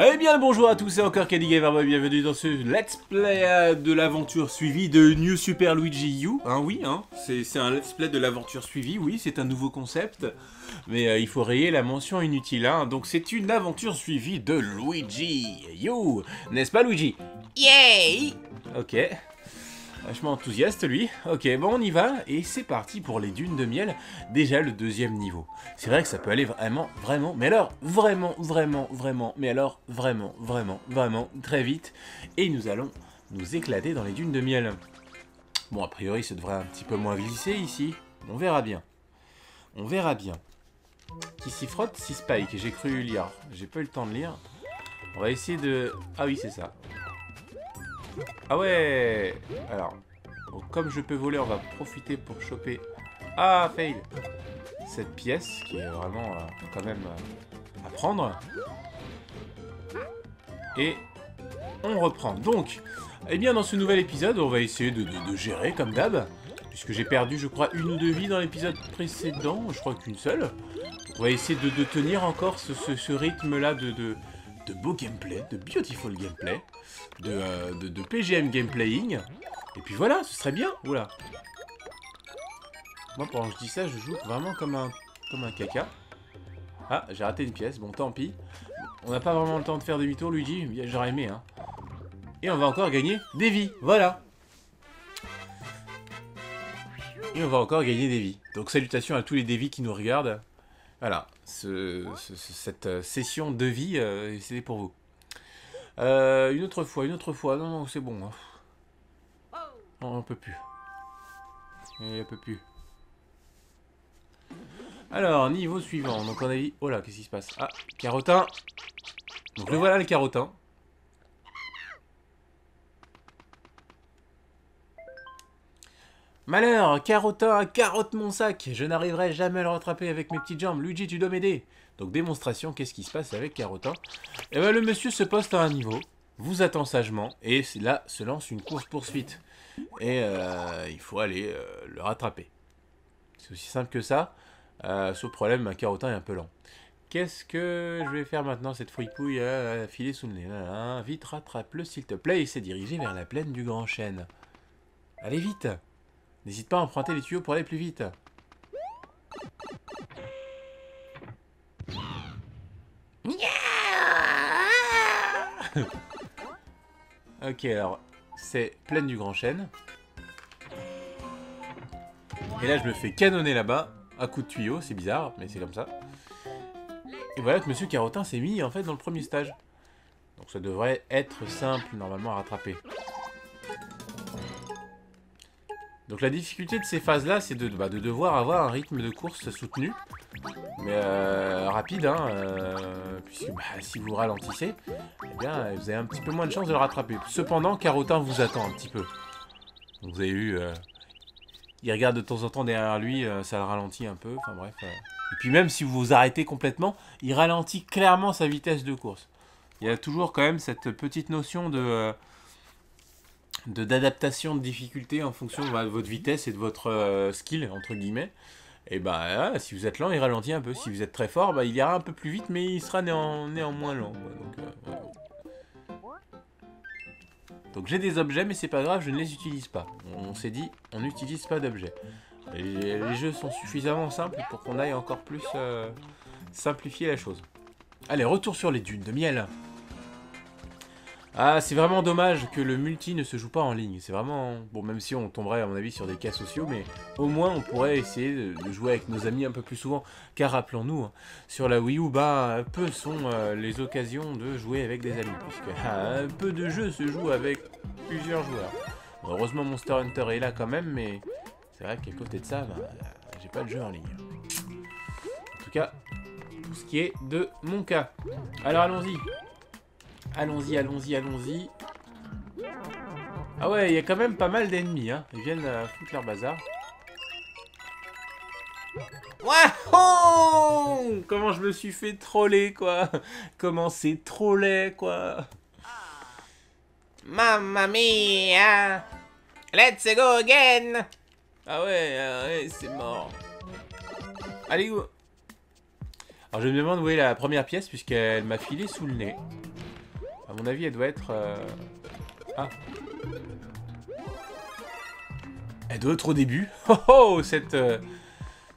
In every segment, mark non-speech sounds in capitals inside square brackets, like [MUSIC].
Eh bien bonjour à tous, c'est encore Caddy Gamer, bienvenue dans ce let's play euh, de l'aventure suivie de New Super Luigi U. Hein, oui, hein, c'est un let's play de l'aventure suivie, oui, c'est un nouveau concept. Mais euh, il faut rayer la mention inutile, hein. Donc c'est une aventure suivie de Luigi You, n'est-ce pas Luigi? Yay Ok. Vachement enthousiaste lui. Ok, bon on y va et c'est parti pour les dunes de miel. Déjà le deuxième niveau. C'est vrai que ça peut aller vraiment, vraiment, mais alors vraiment, vraiment, vraiment, mais alors vraiment, vraiment, vraiment très vite. Et nous allons nous éclater dans les dunes de miel. Bon a priori ça devrait un petit peu moins glisser ici. On verra bien. On verra bien. Qui s'y frotte Si Spike, j'ai cru lire. J'ai pas eu le temps de lire. On va essayer de... Ah oui c'est ça. Ah ouais Alors, comme je peux voler, on va profiter pour choper... Ah, fail Cette pièce, qui est vraiment, euh, quand même, euh, à prendre. Et on reprend. Donc, eh bien, dans ce nouvel épisode, on va essayer de, gérer, comme d'hab. Puisque j'ai perdu, je crois, une ou deux vies dans l'épisode précédent. Je crois qu'une seule. On va essayer de, tenir encore ce, rythme-là de, de beau gameplay, de beautiful gameplay de, euh, de, PGM gameplaying. Et puis voilà, ce serait bien. Oula. Moi, pendant que je dis ça, je joue vraiment comme un, comme un caca. Ah, j'ai raté une pièce. Bon, tant pis. On n'a pas vraiment le temps de faire demi-tour, Luigi. J'aurais aimé, hein. Et on va encore gagner des vies. Voilà. Et on va encore gagner des vies. Donc, salutations à tous les dévis qui nous regardent. Voilà. cette euh, session de vie, euh, c'est pour vous. Euh, une autre fois, une autre fois. Non, non, c'est bon. Hein. Non, on peut plus. Et on peut plus. Alors, niveau suivant. Donc on a dit... Oh là, qu'est-ce qui se passe? Ah, carotin. Donc le voilà, le carotin. Malheur, carotin, carotte mon sac. Je n'arriverai jamais à le rattraper avec mes petites jambes. Luigi, tu dois m'aider. Donc démonstration, qu'est-ce qui se passe avec Carotin Eh bien le monsieur se poste à un niveau, vous attend sagement, et là se lance une course-poursuite. Et euh, il faut aller euh, le rattraper. C'est aussi simple que ça, euh, sauf problème, Carotin est un peu lent. Qu'est-ce que je vais faire maintenant, cette fripouille à filer sous le nez? Vite, rattrape-le s'il te plaît, et s'est dirigé vers la plaine du Grand Chêne. Allez vite N'hésite pas à emprunter les tuyaux pour aller plus vite. [LAUGHS] ok, alors, c'est pleine du Grand Chêne. Et là, je me fais canonner là-bas, à coup de tuyau, c'est bizarre, mais c'est comme ça. Et voilà que Monsieur Carotin s'est mis, en fait, dans le premier stage. Donc ça devrait être simple, normalement, à rattraper. Donc la difficulté de ces phases-là, c'est de, bah, de, devoir avoir un rythme de course soutenu. Mais euh, rapide, hein, euh, puisque bah, si vous ralentissez, eh bien, vous avez un petit peu moins de chance de le rattraper. Cependant, Carotin vous attend un petit peu. Vous avez vu, euh, il regarde de temps en temps derrière lui, ça le ralentit un peu, enfin bref. Et puis même si vous vous arrêtez complètement, il ralentit clairement sa vitesse de course. Il y a toujours quand même cette petite notion de d'adaptation de, difficulté en fonction de votre vitesse et de votre euh, skill, entre guillemets. Et bah si vous êtes lent, il ralentit un peu. Si vous êtes très fort, bah, il ira un peu plus vite, mais il sera néanmoins lent. Euh, Donc, j'ai des objets, mais c'est pas grave, je ne les utilise pas. On, s'est dit, on n'utilise pas d'objets. Les, jeux sont suffisamment simples pour qu'on aille encore plus euh, simplifier la chose. Allez, retour sur les dunes de miel. Ah, c'est vraiment dommage que le multi ne se joue pas en ligne. C'est vraiment... Bon, même si on tomberait, à mon avis, sur des cas sociaux, mais au moins, on pourrait essayer de, jouer avec nos amis un peu plus souvent. Car, rappelons-nous, hein, sur la Wii U, bah, peu sont euh, les occasions de jouer avec des amis. Puisque ah, peu de jeux se jouent avec plusieurs joueurs. heureusement, Monster Hunter est là quand même, mais c'est vrai qu'à côté de ça, bah, j'ai pas de jeu en ligne. En tout cas, tout ce qui est de mon cas. Alors, allons-y Allons-y, allons-y, allons-y. Ah ouais, il y a quand même pas mal d'ennemis, hein. Ils viennent euh, foutre leur bazar. Wouah Comment je me suis fait troller, quoi Comment c'est trollé, quoi Mamma mia Let's go again Ah ouais, ah ouais c'est mort. Allez, où? Alors je me demande où est la première pièce, puisqu'elle m'a filé sous le nez. Mon avis, elle doit être... euh, Ah. Elle doit être au début. [LAUGHS] Oh oh Cette... euh,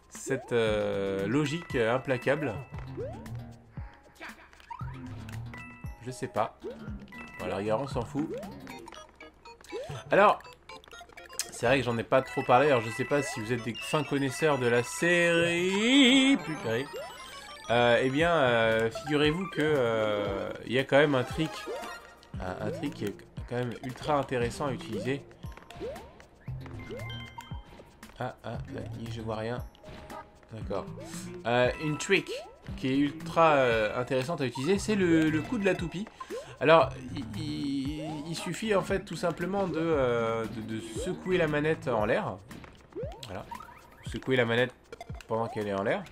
Cette euh, logique implacable. Je sais pas. Voilà, regarde, on s'en fout. Alors, c'est vrai que j'en ai pas trop parlé, alors je sais pas si vous êtes des fins connaisseurs de la série. Euh, eh bien, euh, figurez-vous que euh, il y a quand même un trick, un, trick qui est quand même ultra intéressant à utiliser. Ah, ah, là, je vois rien. D'accord. Une trick qui est ultra intéressante à utiliser, c'est le, coup de la toupie. Alors, il, suffit en fait tout simplement de, de secouer la manette en l'air. Voilà. Secouer la manette pendant qu'elle est en l'air.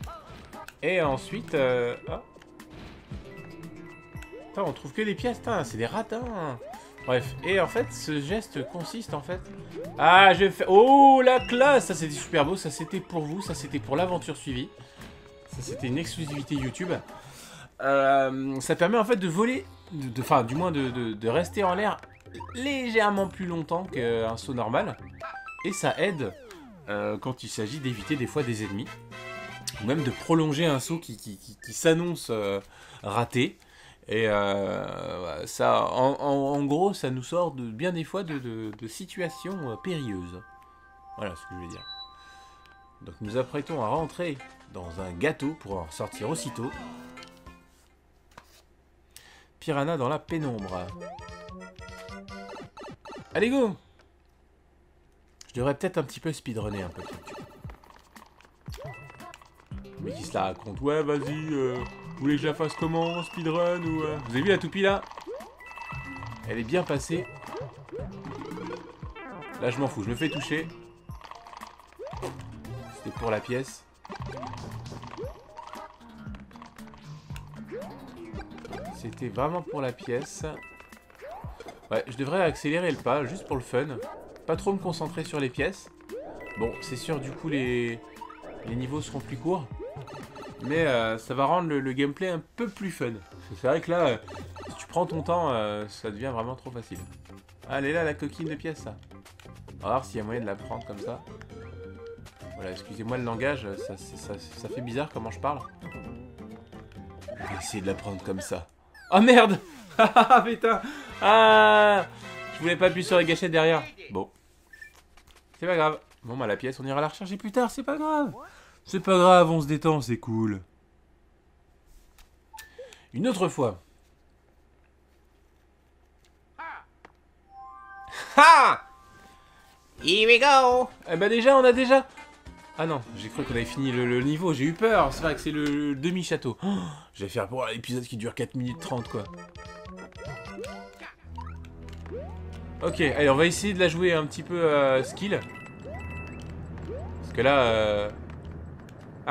Et ensuite... Euh... Putain, on trouve que des pièces, c'est des ratins. Bref, et en fait, ce geste consiste en fait... Ah, je fais... Oh, la classe Ça, c'était super beau, ça, c'était pour vous, ça, c'était pour l'aventure suivie. Ça, c'était une exclusivité YouTube. Euh, ça permet en fait de voler, enfin, du moins de rester en l'air légèrement plus longtemps qu'un saut normal. Et ça aide euh, quand il s'agit d'éviter des fois des ennemis. Ou même de prolonger un saut qui, qui- qui- s'annonce euh, raté. Et euh, ça, en gros, ça nous sort de, bien des fois de, de- de situations euh, périlleuses. Voilà ce que je veux dire. Donc nous apprêtons à rentrer dans un gâteau pour en sortir aussitôt. Piranha dans la pénombre. Allez go Je devrais peut-être un petit peu speedrunner un peu. Mais qui se la raconte Ouais, vas-y, euh, vous voulez que je la fasse comment Speedrun euh Vous avez vu la toupie là? Elle est bien passée. Là, je m'en fous, je me fais toucher. C'était pour la pièce. C'était vraiment pour la pièce. Ouais, je devrais accélérer le pas, juste pour le fun. Pas trop me concentrer sur les pièces. Bon, c'est sûr, du coup, les, les niveaux seront plus courts. Mais euh, ça va rendre le, gameplay un peu plus fun. C'est vrai que là, euh, si tu prends ton temps, euh, ça devient vraiment trop facile. Ah, elle est là, la coquine de pièce, ça. On va voir s'il y a moyen de la prendre comme ça. Voilà, excusez-moi le langage, ça, fait bizarre comment je parle. On va essayer de la prendre comme ça. Oh merde [LAUGHS] Ah putain Ah Je voulais pas appuyer sur la gâchette derrière. Bon. C'est pas grave. Bon bah la pièce, on ira la recharger plus tard, c'est pas grave. C'est pas grave, on se détend, c'est cool. Une autre fois. Ha! Here we go! Eh bah déjà, on a déjà... Ah non, j'ai cru qu'on avait fini le, le niveau, j'ai eu peur. C'est vrai que c'est le, le demi-château. Oh, je vais faire pour l'épisode qui dure 4 minutes 30 quoi. Ok, allez, on va essayer de la jouer un petit peu euh, skill. Parce que là... euh,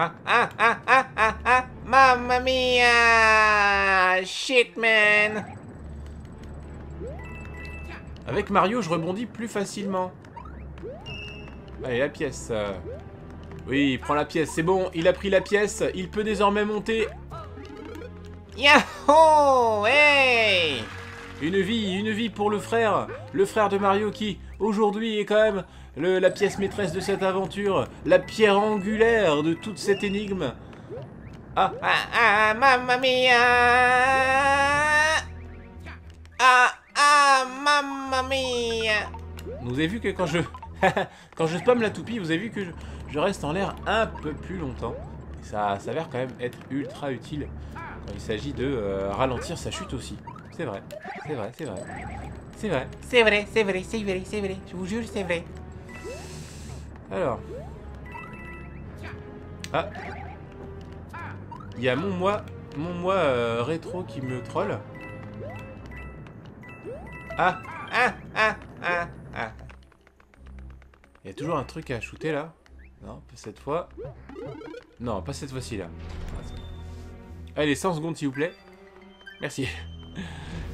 Ah, ah, ah, ah, ah, ah! Mamma mia! Shit, man! Avec Mario, je rebondis plus facilement. Allez, la pièce. Oui, il prend la pièce, c'est bon, il a pris la pièce, il peut désormais monter Yahoo! Hey! Une vie, une vie pour le frère, le frère de Mario qui, aujourd'hui, est quand même le- la pièce maîtresse de cette aventure, la pierre angulaire de toute cette énigme. Ah, Ah, ah, mamma mia! Ah, ah, mamma mia! vous avez vu que quand je... [LAUGHS] quand je spam la toupie, vous avez vu que je, je reste en l'air un peu plus longtemps. Et ça s'avère quand même être ultra utile quand il s'agit de euh, ralentir sa chute aussi. C'est vrai, c'est vrai, c'est vrai. C'est vrai. C'est vrai, c'est vrai, c'est vrai, c'est vrai. Je vous jure, c'est vrai. Alors. Ah. Il y a mon moi, mon moi euh, rétro qui me troll. Ah, Ah, ah, ah, ah. il y a toujours un truc à shooter là. Non, pas cette fois. Non, pas cette fois-ci là. Allez, 100 secondes s'il vous plaît. Merci.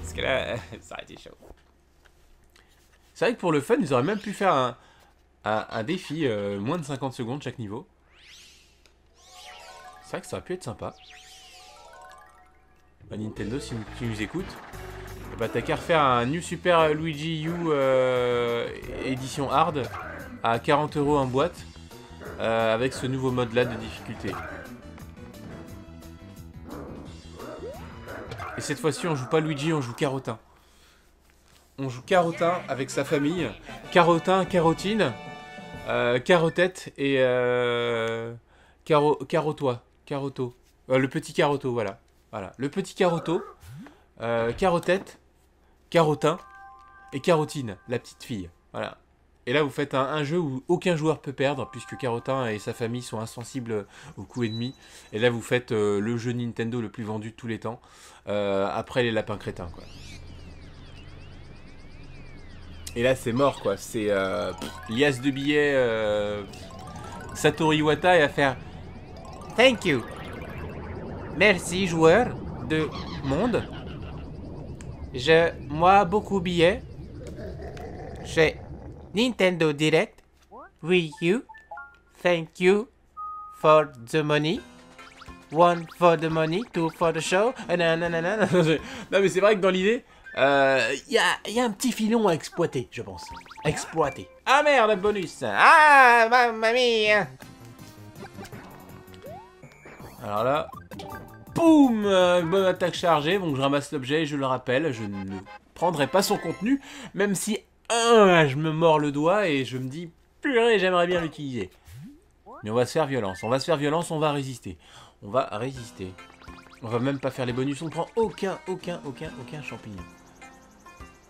Parce que là, [LAUGHS] ça a été chaud. C'est vrai que pour le fun, ils auraient même pu faire un, un, défi euh, moins de 50 secondes chaque niveau. C'est vrai que ça aurait pu être sympa. Bah, Nintendo, si tu nous écoutes. Et bah t'as qu'à refaire un New Super Luigi U euh, édition hard à 40 euros en boîte euh, avec ce nouveau mode là de difficulté. Et cette fois-ci on joue pas Luigi, on joue Carotin. On joue Carotin avec sa famille. Carotin, Carotine, euh, Carotette et euh, Caro, Carotois. Caroto. Euh, le petit Caroto, voilà. Le petit Caroto, euh, Carotin et Carotine, la petite fille. Voilà. Et là, vous faites un, jeu où aucun joueur peut perdre, puisque Carotin et sa famille sont insensibles aux coups ennemis. Et là, vous faites euh, le jeu Nintendo le plus vendu de tous les temps, après les lapins crétins, quoi. Et là, c'est mort, quoi. C'est euh, liasse de billets, euh, Iwata et à faire Thank you. Merci, joueur de monde. Je, moi, beaucoup billets. J'ai Nintendo Direct. Wii U. Thank you for the money. One for the money, two for the show. [LAUGHS] Non, mais c'est vrai que dans l'idée, euh, il y, a, y a un petit filon à exploiter, je pense. Exploiter. Ah merde, bonus. Ah, mamma mia. Alors là, boum euh, Bonne attaque chargée, donc je ramasse l'objet et je le rappelle, je ne prendrai pas son contenu, même si, un, je me mords le doigt et je me dis, purée, j'aimerais bien l'utiliser. Mais on va se faire violence, on va se faire violence, on va résister. On va résister. On va même pas faire les bonus, on prend aucun, aucun, aucun, aucun champignon.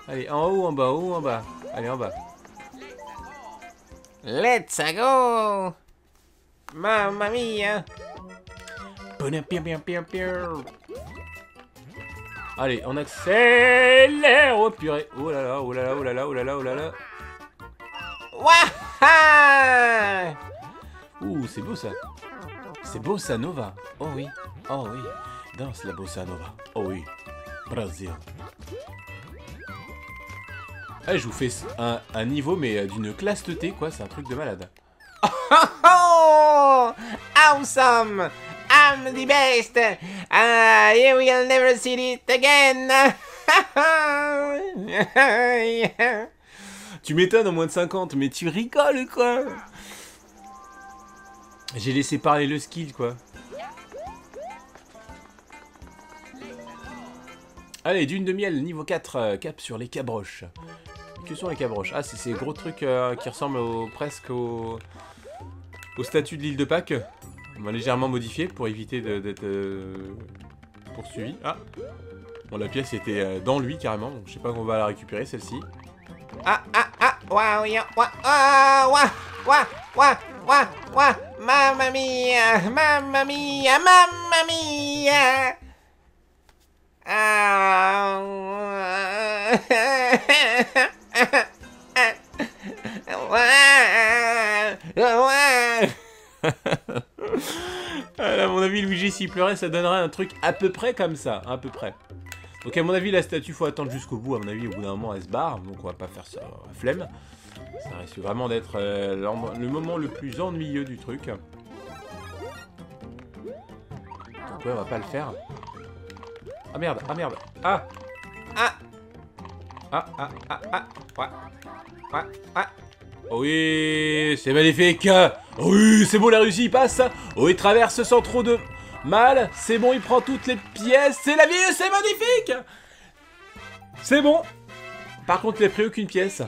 Allez, en haut, en bas, en haut, en bas. Allez, en bas. Let's go. Mamma mia. Allez, on accélère. Oh purée. Oh là là, oh là là, oh là là, oh là là, oh là là. Waha Ouh, c'est beau ça. C'est Bossa Nova. Oh oui, oh oui. Danse la Bossa Nova. Oh oui. Brésil Ah, je vous fais un, un niveau, mais euh, d'une classe T, quoi, c'est un truc de malade. Oh, [LAUGHS] awesome! I'm the best! Uh, you will never see it again! [LAUGHS] Tu m'étonnes en moins de 50, mais tu rigoles, quoi J'ai laissé parler le skill, quoi. Allez, dune de miel, niveau 4, euh, cap sur les cabroches. Que sont les cabroches Ah, c'est ces gros trucs euh, qui ressemblent au- presque au, au statut de l'île de Pâques. On va légèrement modifier pour éviter d'être euh, poursuivi. Ah Bon, la pièce était euh, dans lui, carrément, donc je sais pas qu'on va la récupérer, celle-ci. Ah, ah, ah, wow, yeah, wa, ah, wa, wa, wa, wa, wa, mamma mia, mamma mia, mamma mia! Ah, [LAUGHS] à mon avis, Luigi, s'il pleurait, ça donnerait un truc à peu près comme ça, à peu près. Donc à mon avis, la statue, faut attendre jusqu'au bout. À mon avis, au bout d'un moment, elle se barre, donc on va pas faire ça à flemme. Ça risque vraiment d'être euh, le moment le plus ennuyeux du truc. Donc ouais, on va pas le faire. Ah merde, ah merde, ah ah, Ah, ah, ah, ah, ouais, ouais, ouais. Oui, c'est magnifique. Oui, c'est bon, la Russie, il passe. Oh, il traverse sans trop de mal. C'est bon, il prend toutes les pièces. C'est la vie, c'est magnifique. C'est bon. Par contre, il a pris aucune pièce.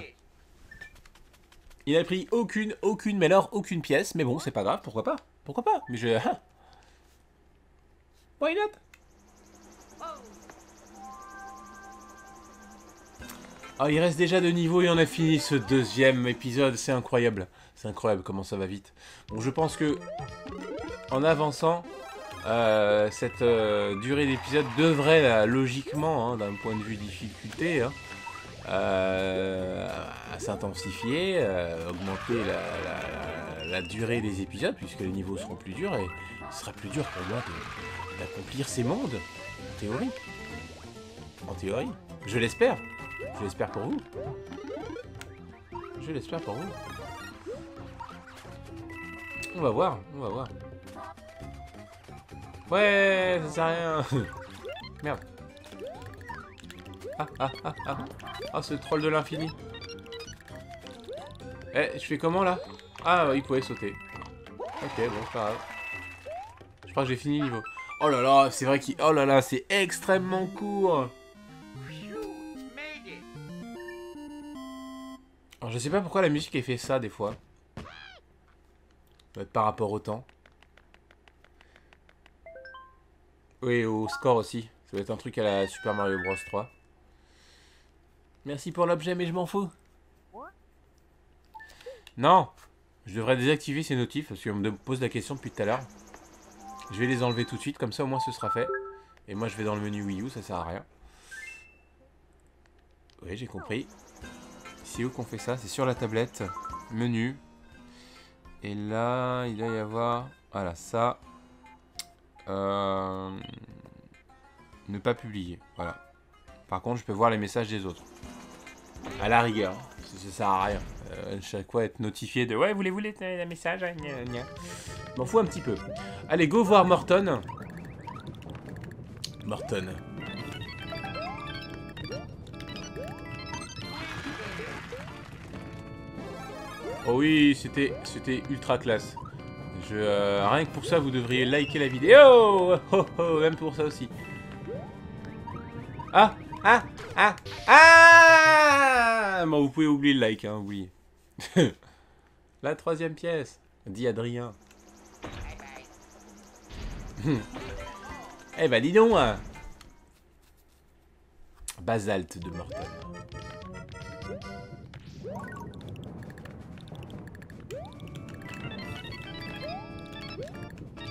Il a pris aucune, aucune, mais alors aucune pièce. Mais bon, c'est pas grave, pourquoi pas? Pourquoi pas? Mais je... hein. Why not? Ah, il reste déjà deux niveaux et on a fini ce deuxième épisode. C'est incroyable. C'est incroyable comment ça va vite. Donc je pense que en avançant, euh, cette euh, durée d'épisode devrait logiquement, hein, d'un point de vue difficulté, hein, euh, s'intensifier, augmenter la, la- la- durée des épisodes puisque les niveaux seront plus durs et ce sera plus dur pour moi d'accomplir ces mondes. En théorie. En théorie. Je l'espère. Je l'espère pour vous. Je l'espère pour vous. On va voir, on va voir. Ouais, ça sert à rien. [LAUGHS] Merde. ah, ah, ah, ah. Ah, ce troll de l'infini. Eh, je fais comment, là? Ah, il pouvait sauter. Ok, bon, c'est pas grave. Je crois que j'ai fini le niveau. Oh là là, c'est vrai qu'il... Oh là là, c'est extrêmement court Alors, je sais pas pourquoi la musique, elle fait ça, des fois. Ça doit être par rapport au temps. Oui, au score aussi. Ça doit être un truc à la Super Mario Bros 3. Merci pour l'objet, mais je m'en fous. Non Je devrais désactiver ces notifs, parce qu'on me pose la question depuis tout à l'heure. Je vais les enlever tout de suite, comme ça au moins ce sera fait. Et moi je vais dans le menu Wii U, ça sert à rien. Oui, j'ai compris. C'est où qu'on fait ça? C'est sur la tablette. Menu. Et là, il va y avoir... Voilà, ça. Euh, ne pas publier. Voilà. Par contre, je peux voir les messages des autres. À la rigueur. Ça, sert à rien. Euh, chaque fois être notifié de ouais, voulez-vous les messages? M'en fous un petit peu. Allez, go voir Morton. Morton. Oh oui, c'était c'était ultra classe. Je, euh, rien que pour ça, vous devriez liker la vidéo. Oh, oh, oh, même pour ça aussi. Ah, ah, ah, ah Bon, vous pouvez oublier le like, hein, oui. [LAUGHS] la troisième pièce, dit Adrien. [LAUGHS] eh ben, dis donc hein. Basalte de Morton.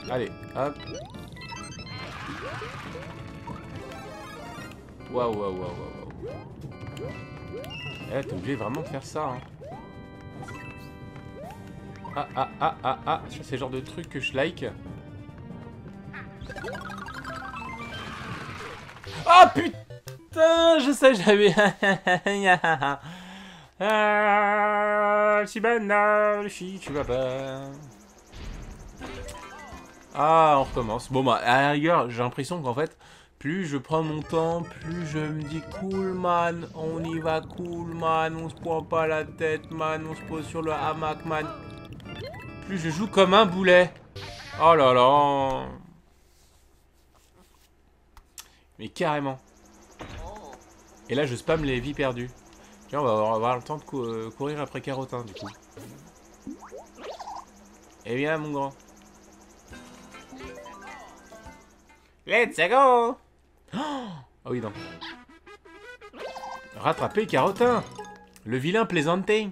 Allez, hop. Waouh, waouh, waouh, waouh. Eh, t'es obligé vraiment de faire ça, hein. Ah, ah, ah, ah, ah. Ça, c'est le genre de truc que je like. Oh, putain Je sais, j'avais... [LAUGHS] ah, si banal, si tu vas pas... Ah, on recommence. Bon, bah, à la rigueur, j'ai l'impression qu'en fait, plus je prends mon temps, plus je me dis cool, man, on y va cool, man, on se prend pas la tête, man, on se pose sur le hamac, man. Plus je joue comme un boulet. Oh là là. Mais carrément. Et là, je spam les vies perdues. Tiens, on va avoir le temps de euh, courir après Carotin, du coup. Eh bien, mon grand. Let's go. Oh oui, non. Rattraper Carotin. Le vilain plaisanté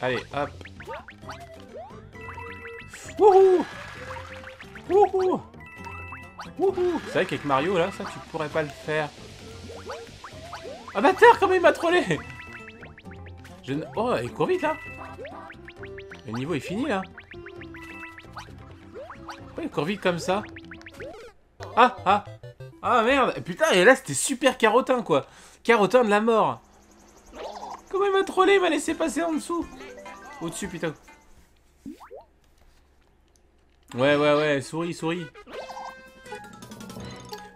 Allez, hop. Wouhou. Wouhou. Wouhou. C'est vrai qu'avec Mario, là, ça, tu pourrais pas le faire. Ah bâtard, comment il m'a trollé. Je... Oh, il court vite, là le niveau est fini là. Pourquoi il court comme ça? Ah Ah. Ah merde. Putain, et là c'était super carotin quoi. Carotin de la mort. Comment il m'a trollé Il m'a laissé passer en dessous. Au-dessus putain. Ouais ouais ouais, souris, souris.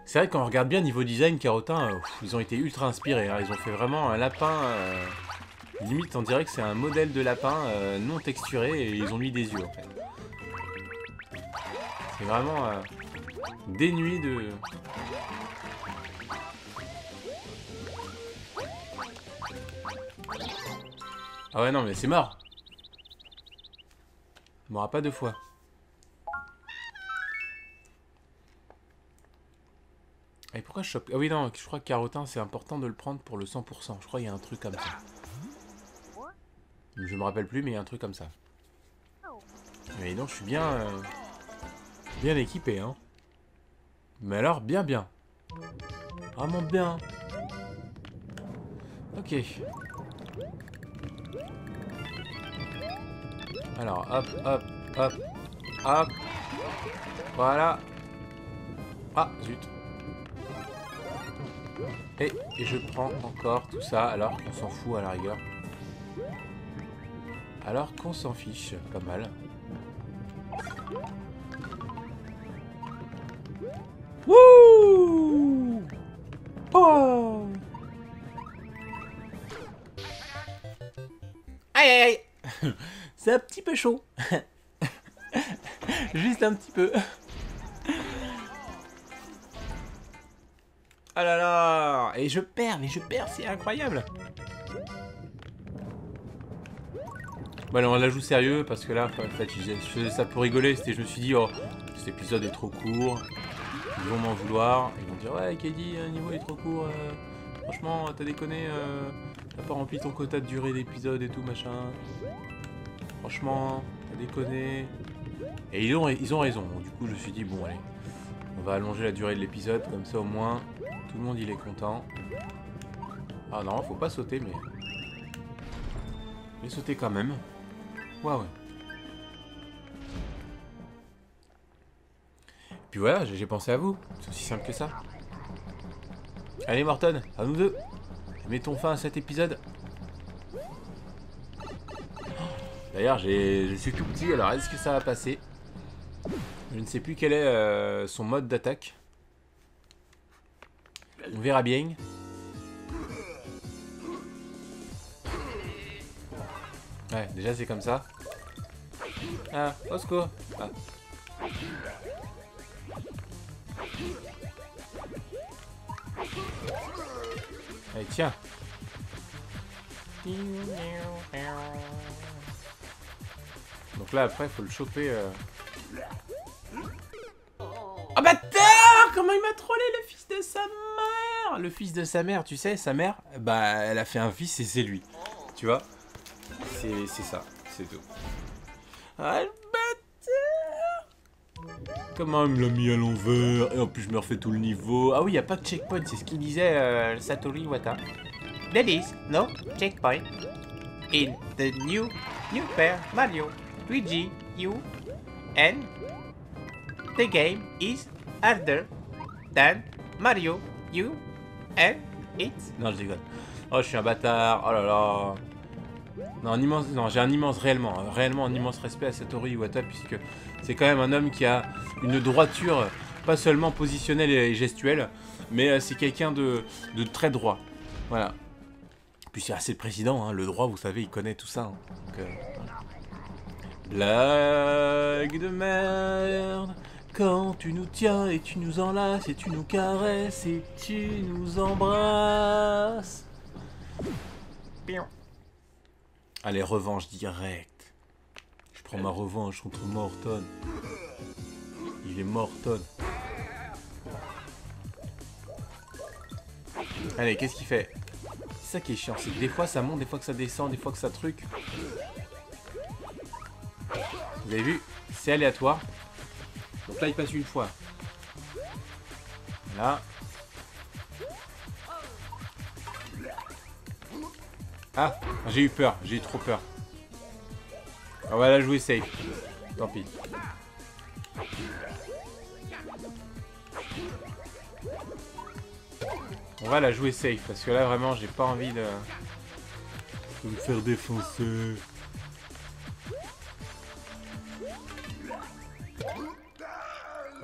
C'est vrai qu'on regarde bien niveau design, Carotin, euh, ils ont été ultra inspirés. Hein. Ils ont fait vraiment un lapin euh, Limite, on dirait que c'est un modèle de lapin euh, non texturé et ils ont mis des yeux en. C'est vraiment euh, dénué de... Ah ouais non mais c'est mort Il m'aura pas deux fois. Et pourquoi je chope Ah oui non, je crois que carotin c'est important de le prendre pour le 100%. Je crois qu'il y a un truc comme ça. Je me rappelle plus, mais il y a un truc comme ça. Et donc, je suis bien... Euh, bien équipé, hein. Mais alors, bien, bien. Vraiment bien. Ok. Alors, hop, hop, hop, hop. Voilà. Ah, zut. Et, et je prends encore tout ça, alors qu'on s'en fout à la rigueur alors qu'on s'en fiche pas mal. Wouh oh Aïe aïe aïe. [LAUGHS] C'est un petit peu chaud. [LAUGHS] Juste un petit peu. Ah là là. Et je perds, mais je perds, c'est incroyable. Bon alors on la joue sérieux parce que là, en fait, je faisais ça pour rigoler, c'était, je me suis dit, oh, cet épisode est trop court, ils vont m'en vouloir, ils vont dire, ouais, Kedi, un niveau est trop court, euh, franchement, t'as déconné, euh, t'as pas rempli ton quota de durée d'épisode et tout, machin. Franchement, t'as déconné. Et ils ont, ils ont raison, du coup je me suis dit, bon allez, on va allonger la durée de l'épisode, comme ça au moins, tout le monde il est content. Ah non, faut pas sauter, mais... Mais sauter quand même. Ouais, ouais. Puis voilà, j'ai pensé à vous. C'est aussi simple que ça. Allez, Morton, à nous deux. Mettons fin à cet épisode. D'ailleurs, je suis tout petit, alors est-ce que ça va passer? Je ne sais plus quel est euh, son mode d'attaque. On verra bien. Ouais, déjà c'est comme ça. Ah, au. Ah. Allez, tiens. Donc là, après, il faut le choper. Euh... Oh bâtard Comment il m'a trollé le fils de sa mère? Le fils de sa mère, tu sais, sa mère, bah, elle a fait un fils et c'est lui. Tu vois? C'est ça, c'est tout. Ah, le bâtard Comment il me l'a mis à l'envers Et en plus, je me refais tout le niveau. Ah oui, il a pas de checkpoint, c'est ce qu'il disait euh, Satori Wata. There is no checkpoint in the new New Pair Mario Luigi U and the game is harder than Mario U and it's... Non, je déconne. Oh, je suis un bâtard. Oh là là. Non, j'ai un immense, réellement, réellement un immense respect à Satoru Iwata, puisque c'est quand même un homme qui a une droiture, pas seulement positionnelle et gestuelle, mais euh, c'est quelqu'un de, très droit. Voilà. Puis c'est assez le président, hein, le droit, vous savez, il connaît tout ça. Hein. Euh, Blague de merde quand tu nous tiens et tu nous enlaces et tu nous caresses et tu nous embrasses. Allez, revanche direct. Je prends ma revanche contre Morton. Il est Morton. Allez, qu'est-ce qu'il fait? C'est ça qui est chiant, c'est que des fois ça monte, des fois que ça descend, des fois que ça truc. Vous avez vu? C'est aléatoire. Donc là, il passe une fois. Là. Ah, j'ai eu peur, j'ai eu trop peur. On va la jouer safe. Tant pis. On va la jouer safe parce que là vraiment j'ai pas envie de... de me faire défoncer.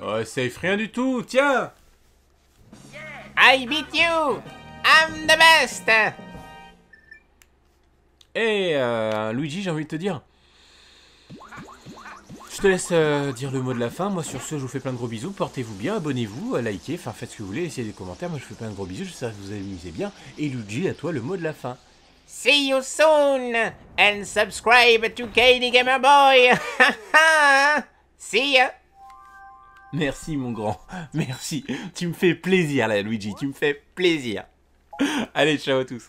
Oh safe rien du tout, tiens I beat you I'm the best et euh, Luigi, j'ai envie de te dire. Je te laisse euh, dire le mot de la fin. Moi, sur ce, je vous fais plein de gros bisous. Portez-vous bien, abonnez-vous, euh, likez, enfin faites ce que vous voulez, essayez des commentaires. Moi, je fais plein de gros bisous. J'espère que vous vous amusez bien. Et Luigi, à toi le mot de la fin. See you soon and subscribe to Katie Gamer Boy. [LAUGHS] See ya. Merci mon grand, merci. Tu me fais plaisir là Luigi, tu me fais plaisir. Allez, ciao à tous.